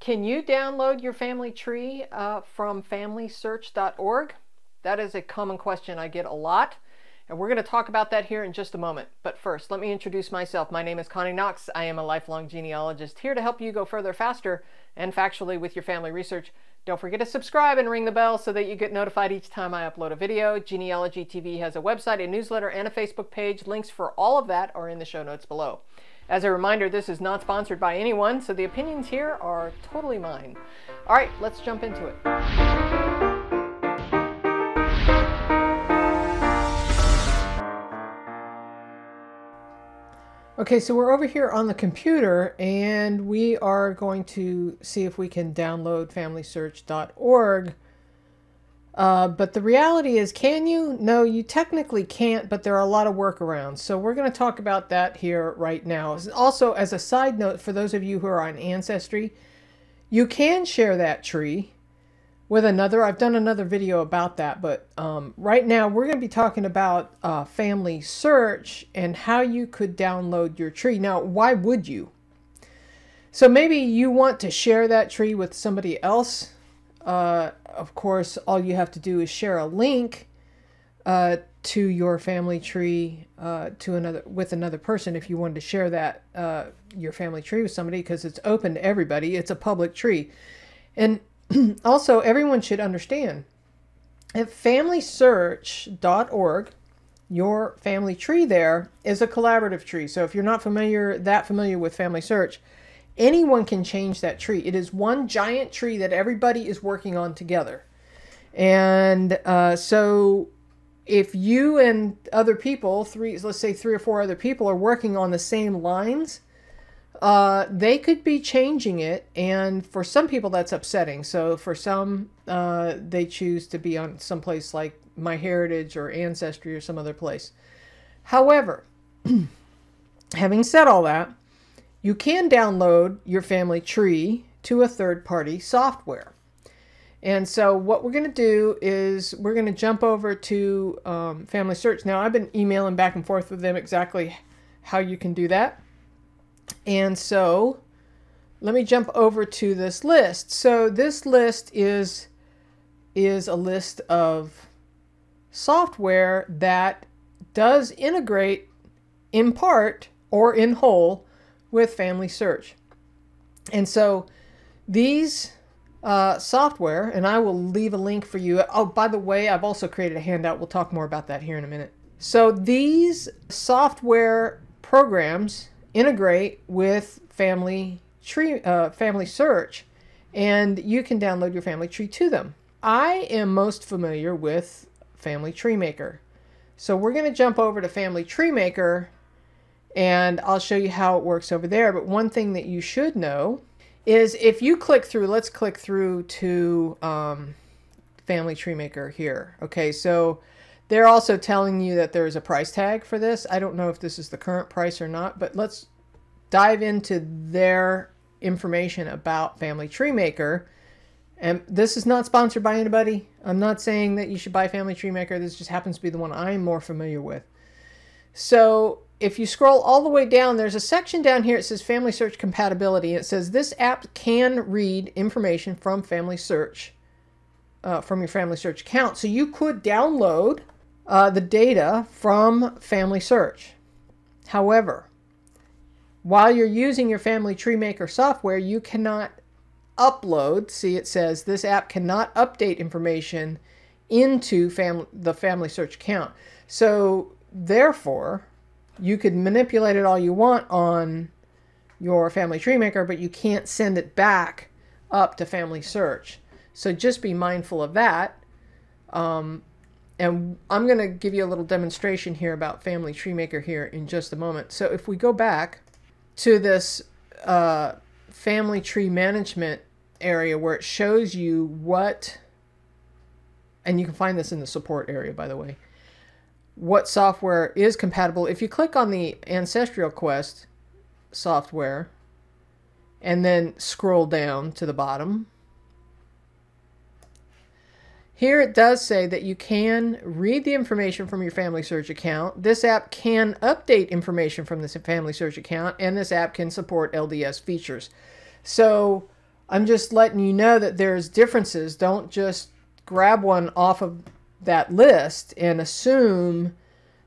Can you download your family tree uh, from familysearch.org? That is a common question I get a lot. And we're going to talk about that here in just a moment. But first, let me introduce myself. My name is Connie Knox. I am a lifelong genealogist here to help you go further faster and factually with your family research. Don't forget to subscribe and ring the bell so that you get notified each time I upload a video. Genealogy TV has a website, a newsletter, and a Facebook page. Links for all of that are in the show notes below. As a reminder, this is not sponsored by anyone, so the opinions here are totally mine. All right, let's jump into it. Okay, so we're over here on the computer and we are going to see if we can download familysearch.org uh, but the reality is, can you? No, you technically can't, but there are a lot of workarounds. So we're going to talk about that here right now. Also, as a side note, for those of you who are on Ancestry, you can share that tree with another. I've done another video about that, but um, right now we're going to be talking about uh, family search and how you could download your tree. Now, why would you? So maybe you want to share that tree with somebody else uh, of course, all you have to do is share a link uh, to your family tree uh, to another with another person if you wanted to share that uh, your family tree with somebody because it's open to everybody. It's a public tree, and also everyone should understand at FamilySearch.org. Your family tree there is a collaborative tree. So if you're not familiar that familiar with Family Search, anyone can change that tree. It is one giant tree that everybody is working on together. And uh, so if you and other people, three, let's say three or four other people, are working on the same lines, uh, they could be changing it. And for some people, that's upsetting. So for some, uh, they choose to be on some place like MyHeritage or Ancestry or some other place. However, having said all that, you can download your family tree to a third-party software. And so what we're going to do is we're going to jump over to um, Family Search. Now, I've been emailing back and forth with them exactly how you can do that. And so let me jump over to this list. So this list is, is a list of software that does integrate in part or in whole with Family Search. And so these uh, software, and I will leave a link for you. Oh, by the way, I've also created a handout. We'll talk more about that here in a minute. So these software programs integrate with Family Tree, uh, Family Search, and you can download your family tree to them. I am most familiar with Family Tree Maker. So we're going to jump over to Family Tree Maker and I'll show you how it works over there. But one thing that you should know is if you click through, let's click through to um, Family Tree Maker here. Okay, so they're also telling you that there is a price tag for this. I don't know if this is the current price or not, but let's dive into their information about Family Tree Maker. And this is not sponsored by anybody. I'm not saying that you should buy Family Tree Maker. This just happens to be the one I'm more familiar with. So if you scroll all the way down, there's a section down here. It says Family Search Compatibility. It says this app can read information from Family Search, uh, from your Family Search account. So you could download uh, the data from Family Search. However, while you're using your Family Tree Maker software, you cannot upload. See, it says this app cannot update information into fam the Family Search account. So therefore, you could manipulate it all you want on your Family Tree Maker, but you can't send it back up to Family Search. So just be mindful of that. Um, and I'm going to give you a little demonstration here about Family Tree Maker here in just a moment. So if we go back to this uh, Family Tree Management area where it shows you what, and you can find this in the support area, by the way, what software is compatible. If you click on the Ancestral Quest software and then scroll down to the bottom, here it does say that you can read the information from your Family Search account. This app can update information from this Family Search account, and this app can support LDS features. So I'm just letting you know that there's differences. Don't just grab one off of that list and assume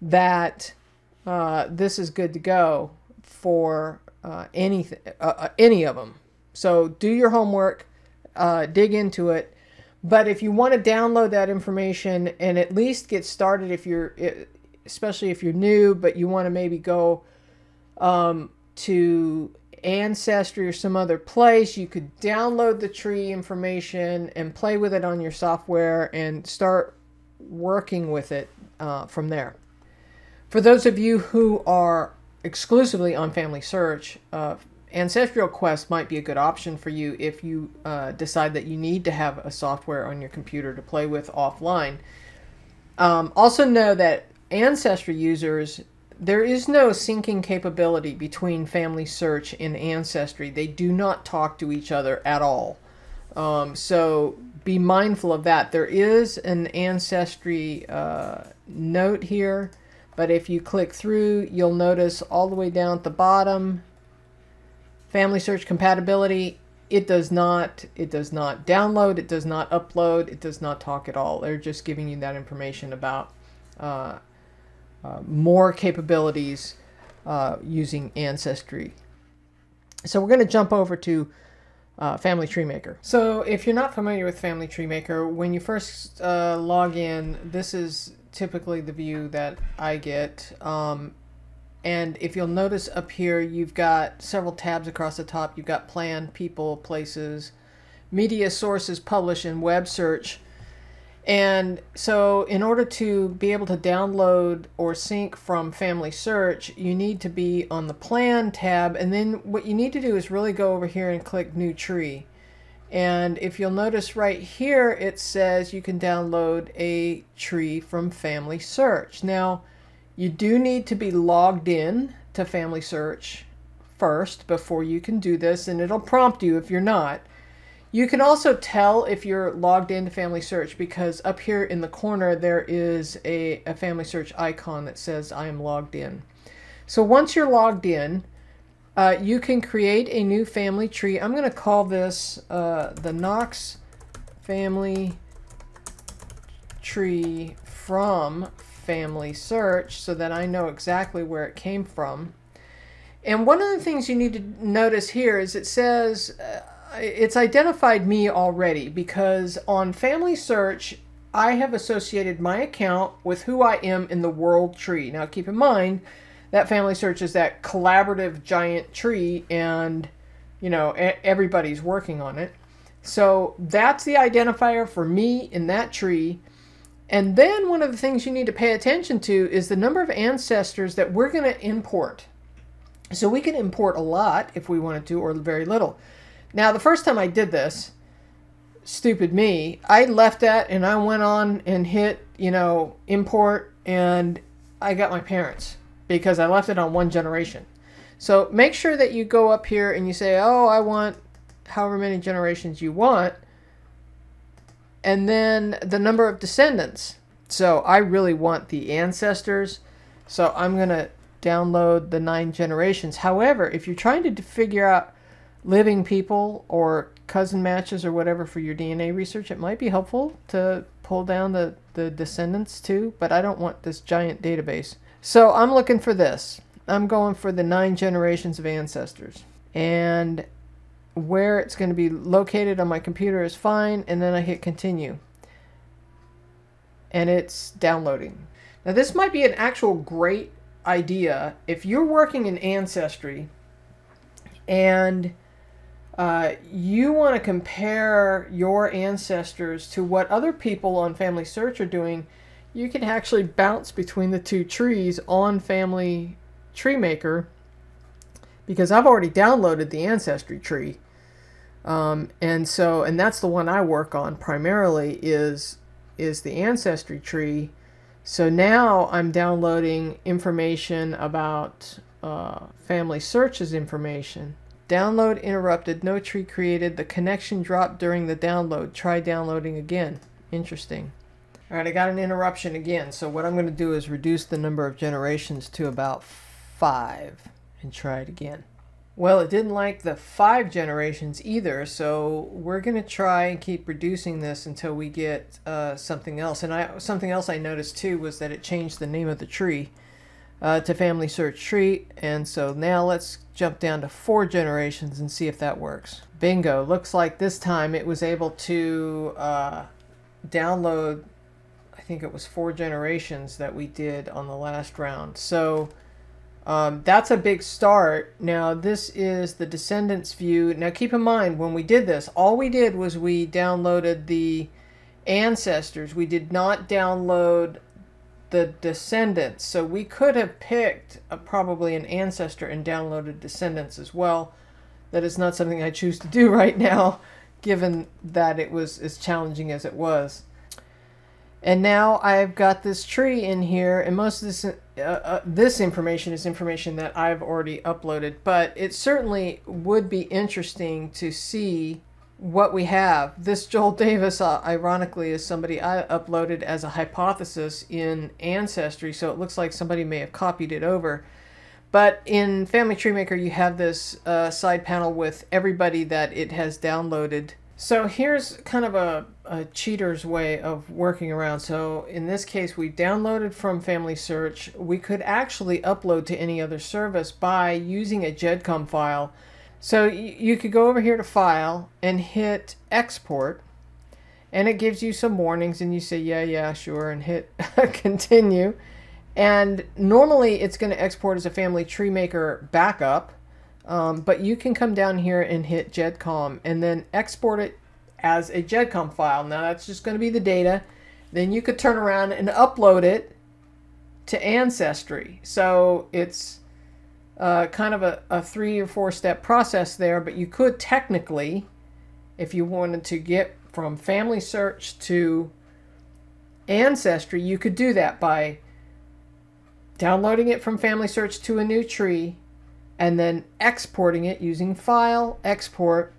that uh, this is good to go for uh, uh, uh, any of them. So do your homework, uh, dig into it. But if you want to download that information and at least get started, if you're, especially if you're new, but you want to maybe go um, to Ancestry or some other place, you could download the tree information and play with it on your software and start working with it uh, from there. For those of you who are exclusively on Family Search, uh, Ancestral Quest might be a good option for you if you uh, decide that you need to have a software on your computer to play with offline. Um, also know that Ancestry users there is no syncing capability between Family Search and Ancestry. They do not talk to each other at all. Um, so be mindful of that. There is an Ancestry uh, note here, but if you click through, you'll notice all the way down at the bottom, Family Search compatibility. It does not. It does not download. It does not upload. It does not talk at all. They're just giving you that information about uh, uh, more capabilities uh, using Ancestry. So we're going to jump over to uh, Family Tree Maker. So if you're not familiar with Family Tree Maker, when you first uh, log in, this is typically the view that I get. Um, and if you'll notice up here, you've got several tabs across the top. You've got plan, people, places, media sources, publish, and web search. And so, in order to be able to download or sync from Family Search, you need to be on the Plan tab. And then, what you need to do is really go over here and click New Tree. And if you'll notice right here, it says you can download a tree from Family Search. Now, you do need to be logged in to Family Search first before you can do this, and it'll prompt you if you're not. You can also tell if you're logged into Family Search because up here in the corner there is a, a Family Search icon that says I am logged in. So once you're logged in, uh, you can create a new family tree. I'm going to call this uh, the Knox family tree from Family Search so that I know exactly where it came from. And one of the things you need to notice here is it says uh, it's identified me already because on Family Search, I have associated my account with who I am in the world tree. Now, keep in mind that Family Search is that collaborative giant tree, and you know everybody's working on it. So that's the identifier for me in that tree. And then one of the things you need to pay attention to is the number of ancestors that we're going to import. So we can import a lot if we wanted to, or very little. Now, the first time I did this, stupid me, I left that and I went on and hit, you know, import and I got my parents because I left it on one generation. So make sure that you go up here and you say, oh, I want however many generations you want. And then the number of descendants. So I really want the ancestors. So I'm going to download the nine generations. However, if you're trying to figure out living people or cousin matches or whatever for your DNA research, it might be helpful to pull down the, the descendants too, but I don't want this giant database. So I'm looking for this. I'm going for the nine generations of ancestors. And where it's going to be located on my computer is fine, and then I hit continue. And it's downloading. Now this might be an actual great idea if you're working in Ancestry and uh, you want to compare your ancestors to what other people on Family Search are doing, you can actually bounce between the two trees on Family Tree Maker because I've already downloaded the Ancestry tree. Um, and so, and that's the one I work on primarily is, is the Ancestry tree. So now I'm downloading information about uh, Family Search's information. Download interrupted. No tree created. The connection dropped during the download. Try downloading again. Interesting. All right, I got an interruption again. So what I'm going to do is reduce the number of generations to about five and try it again. Well, it didn't like the five generations either, so we're going to try and keep reducing this until we get uh, something else. And I, something else I noticed too was that it changed the name of the tree uh, to Family Search Tree. And so now let's jump down to four generations and see if that works. Bingo. Looks like this time it was able to uh, download, I think it was four generations that we did on the last round. So um, that's a big start. Now, this is the Descendants view. Now, keep in mind, when we did this, all we did was we downloaded the ancestors. We did not download the Descendants. So we could have picked a, probably an ancestor and downloaded Descendants as well. That is not something I choose to do right now, given that it was as challenging as it was. And now I've got this tree in here, and most of this uh, uh, this information is information that I've already uploaded, but it certainly would be interesting to see what we have. This Joel Davis, uh, ironically, is somebody I uploaded as a hypothesis in Ancestry, so it looks like somebody may have copied it over. But in Family Tree Maker, you have this uh, side panel with everybody that it has downloaded so here's kind of a, a, cheater's way of working around. So in this case, we downloaded from Family Search. We could actually upload to any other service by using a GEDCOM file. So you could go over here to File and hit Export. And it gives you some warnings and you say, yeah, yeah, sure, and hit Continue. And normally it's going to export as a Family Tree Maker backup. Um, but you can come down here and hit GEDCOM and then export it as a GEDCOM file. Now that's just going to be the data. Then you could turn around and upload it to Ancestry. So it's uh, kind of a, a three or four step process there, but you could technically, if you wanted to get from Family Search to Ancestry, you could do that by downloading it from Family Search to a new tree and then exporting it using File, Export,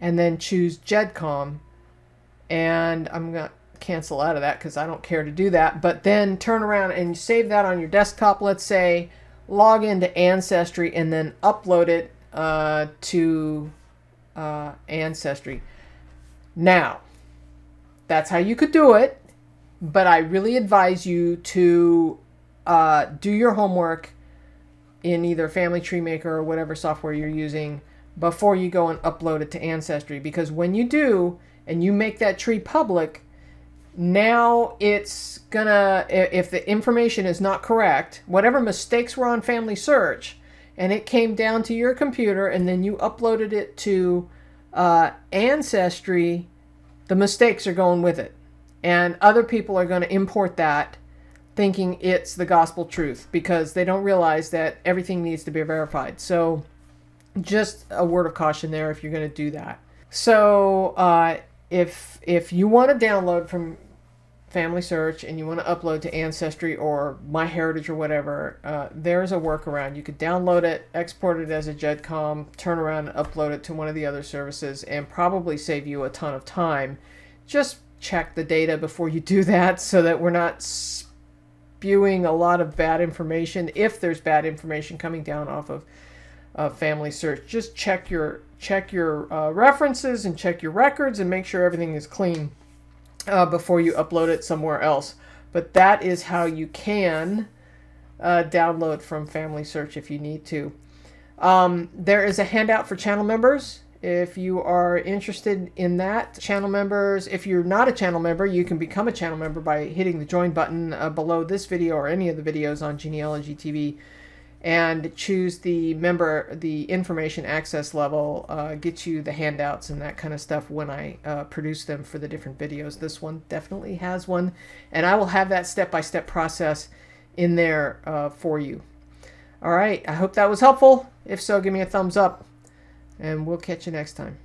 and then choose GEDCOM. And I'm going to cancel out of that because I don't care to do that. But then turn around and save that on your desktop, let's say, log into Ancestry, and then upload it uh, to uh, Ancestry. Now, that's how you could do it, but I really advise you to uh, do your homework in either Family Tree Maker or whatever software you're using before you go and upload it to Ancestry. Because when you do and you make that tree public, now it's gonna, if the information is not correct, whatever mistakes were on Family Search, and it came down to your computer and then you uploaded it to uh, Ancestry, the mistakes are going with it. And other people are going to import that thinking it's the gospel truth because they don't realize that everything needs to be verified. So, just a word of caution there if you're going to do that. So, uh, if if you want to download from Family Search and you want to upload to Ancestry or MyHeritage or whatever, uh, there's a workaround. You could download it, export it as a GEDCOM, turn around and upload it to one of the other services, and probably save you a ton of time. Just check the data before you do that so that we're not spewing a lot of bad information. If there's bad information coming down off of uh, Family Search, just check your check your uh, references and check your records and make sure everything is clean uh, before you upload it somewhere else. But that is how you can uh, download from Family Search if you need to. Um, there is a handout for channel members. If you are interested in that, channel members, if you're not a channel member, you can become a channel member by hitting the join button uh, below this video or any of the videos on Genealogy TV and choose the member, the information access level, uh, get you the handouts and that kind of stuff when I uh, produce them for the different videos. This one definitely has one, and I will have that step by step process in there uh, for you. All right, I hope that was helpful. If so, give me a thumbs up and we'll catch you next time.